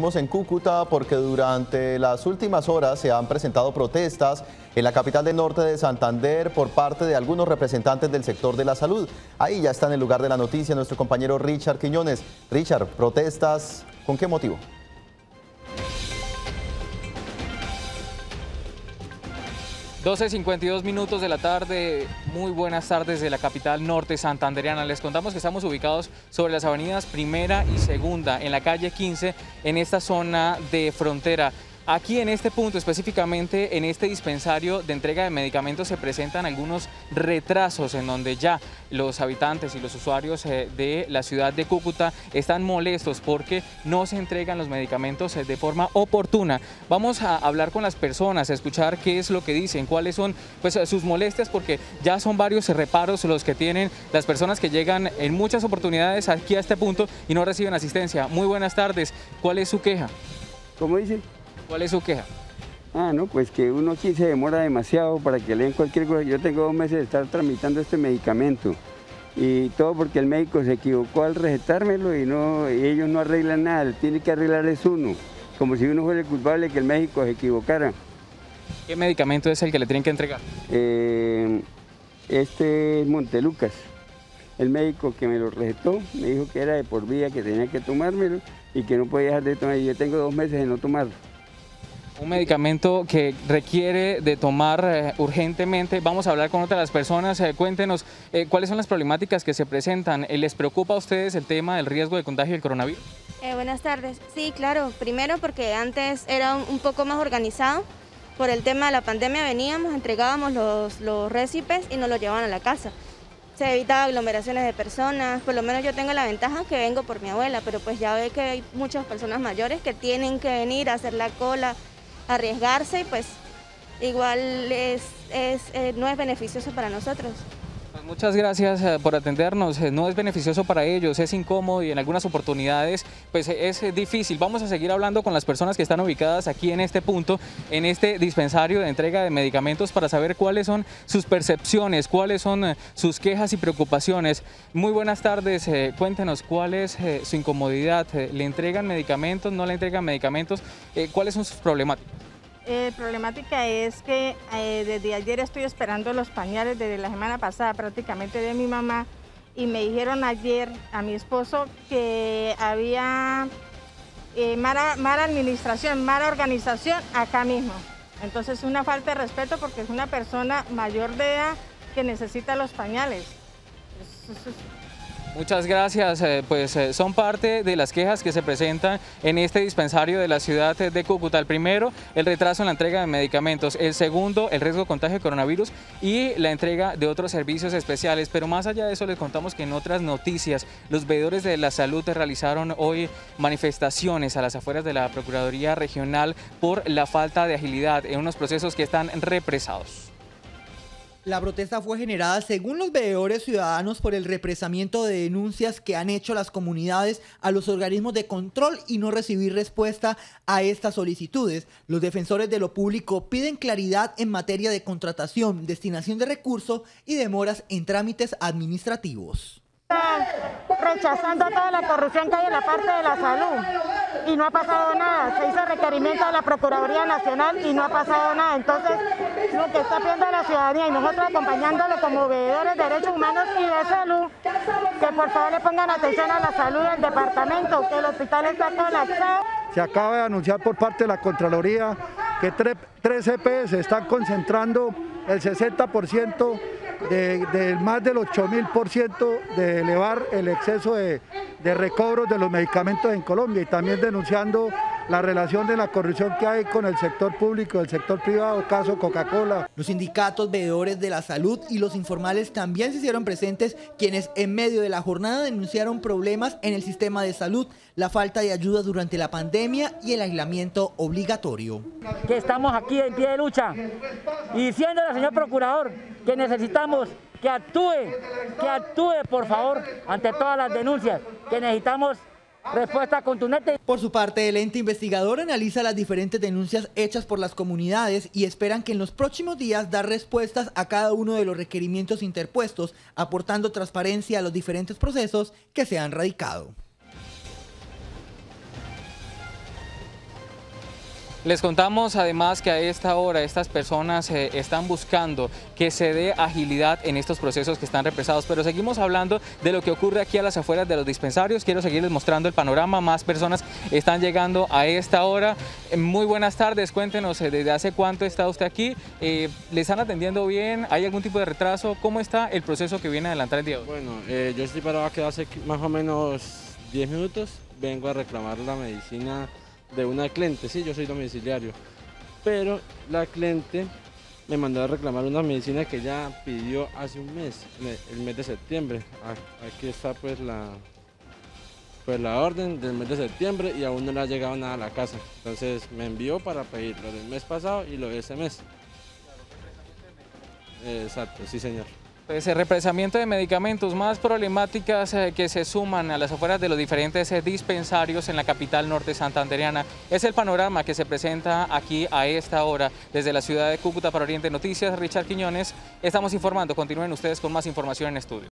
en Cúcuta porque durante las últimas horas se han presentado protestas en la capital del norte de Santander por parte de algunos representantes del sector de la salud. Ahí ya está en el lugar de la noticia nuestro compañero Richard Quiñones. Richard, protestas, ¿con qué motivo? 12.52 minutos de la tarde, muy buenas tardes de la capital norte santanderiana. Les contamos que estamos ubicados sobre las avenidas Primera y Segunda, en la calle 15, en esta zona de frontera. Aquí en este punto, específicamente en este dispensario de entrega de medicamentos, se presentan algunos retrasos en donde ya los habitantes y los usuarios eh, de la ciudad de Cúcuta están molestos porque no se entregan los medicamentos eh, de forma oportuna. Vamos a hablar con las personas, a escuchar qué es lo que dicen, cuáles son pues, sus molestias, porque ya son varios reparos los que tienen las personas que llegan en muchas oportunidades aquí a este punto y no reciben asistencia. Muy buenas tardes, ¿cuál es su queja? ¿Cómo dice? ¿Cuál es su queja? Ah, no, pues que uno aquí se demora demasiado para que leen cualquier cosa. Yo tengo dos meses de estar tramitando este medicamento y todo porque el médico se equivocó al recetármelo y, no, ellos no arreglan nada, tiene que arreglar es uno, como si uno fuera el culpable que el médico se equivocara. ¿Qué medicamento es el que le tienen que entregar? Eh, este es Montelucas. El médico que me lo recetó me dijo que era de por vida, que tenía que tomármelo y que no podía dejar de tomar. Yo tengo dos meses de no tomarlo. Un medicamento que requiere de tomar eh, urgentemente. Vamos a hablar con otras las personas. Eh, cuéntenos eh, cuáles son las problemáticas que se presentan. ¿Les preocupa a ustedes el tema del riesgo de contagio del coronavirus? buenas tardes. Sí, claro. Primero porque antes era un, poco más organizado. Por el tema de la pandemia veníamos, entregábamos los, los récipes y nos los llevaban a la casa se evitaba aglomeraciones de personas, por lo menos yo tengo la ventaja que vengo por mi abuela, pero pues ya ve que hay muchas personas mayores que tienen que venir a hacer la cola, arriesgarse y pues igual es, eh, no es beneficioso para nosotros. Pues muchas gracias eh, por atendernos. Eh, no es beneficioso para ellos, es incómodo y en algunas oportunidades pues es difícil. Vamos a seguir hablando con las personas que están ubicadas aquí en este punto, en este dispensario de entrega de medicamentos para saber cuáles son sus percepciones, cuáles son sus quejas y preocupaciones. Muy buenas tardes, cuéntenos cuál es su incomodidad. ¿Le entregan medicamentos, no le entregan medicamentos? ¿Cuáles son sus problemáticas? La problemática es que eh, desde ayer estoy esperando los pañales, desde la semana pasada prácticamente de mi mamá, y me dijeron ayer a mi esposo que había eh, mala, mala, administración, mala organización acá mismo. Entonces es una falta de respeto porque es una persona mayor de edad que necesita los pañales. Muchas gracias. Eh, pues eh, son parte de las quejas que se presentan en este dispensario de la ciudad de Cúcuta. El primero, el retraso en la entrega de medicamentos. El segundo, el riesgo de contagio de coronavirus y la entrega de otros servicios especiales. Pero más allá de eso, les contamos que en otras noticias, los veedores de la salud realizaron hoy manifestaciones a las afueras de la Procuraduría Regional por la falta de agilidad en unos procesos que están represados. La protesta fue generada según los veedores ciudadanos por el represamiento de denuncias que han hecho las comunidades a los organismos de control y no recibir respuesta a estas solicitudes. Los defensores de lo público piden claridad en materia de contratación, destinación de recursos y demoras en trámites administrativos rechazando toda la corrupción que hay en la parte de la salud y no ha pasado nada. Se hizo requerimiento a la Procuraduría Nacional y no ha pasado nada. Entonces, que está pidiendo la ciudadanía y nosotros acompañándolo como veedores de derechos humanos y de salud, que por favor le pongan atención a la salud del departamento, que el hospital está colapsado. Se acaba de anunciar por parte de la Contraloría que tres EPS están concentrando el 60% de, más del 8.000% de elevar el exceso de, de recobros de los medicamentos en Colombia y también denunciando la relación de la corrupción que hay con el sector público, el sector privado, caso Coca-Cola. Los sindicatos veedores de la salud y los informales también se hicieron presentes, quienes en medio de la jornada denunciaron problemas en el sistema de salud, la falta de ayuda durante la pandemia y el aislamiento obligatorio. Que estamos aquí en pie de lucha y diciéndole al señor procurador que necesitamos que actúe, que actúe por favor ante todas las denuncias, que necesitamos respuesta contundente. Por su parte, el ente investigador analiza las diferentes denuncias hechas por las comunidades y esperan que en los próximos días dar respuestas a cada uno de los requerimientos interpuestos, aportando transparencia a los diferentes procesos que se han radicado. Les contamos además que a esta hora estas personas eh, están buscando que se dé agilidad en estos procesos que están represados, pero seguimos hablando de lo que ocurre aquí a las afueras de los dispensarios. Quiero seguirles mostrando el panorama, más personas están llegando a esta hora. Eh, muy buenas tardes, cuéntenos eh, desde hace cuánto está usted aquí, ¿le están atendiendo bien? ¿Hay algún tipo de retraso? ¿Cómo está el proceso que viene a adelantar el día? Bueno, yo estoy parado aquí hace más o menos 10 minutos, vengo a reclamar la medicina de una cliente, sí, yo soy domiciliario, pero la cliente me mandó a reclamar una medicina que ya pidió hace un mes, el mes de septiembre. Aquí está pues la, pues la orden del mes de septiembre y aún no le ha llegado nada a la casa. Entonces me envió para pedir lo del mes pasado y lo de ese mes. Exacto, sí señor. Pues el represamiento de medicamentos, más problemáticas eh, que se suman a las afueras de los diferentes eh, dispensarios en la capital norte santandereana. Es el panorama que se presenta aquí a esta hora desde la ciudad de Cúcuta para Oriente Noticias. Richard Quiñones, estamos informando. Continúen ustedes con más información en estudio.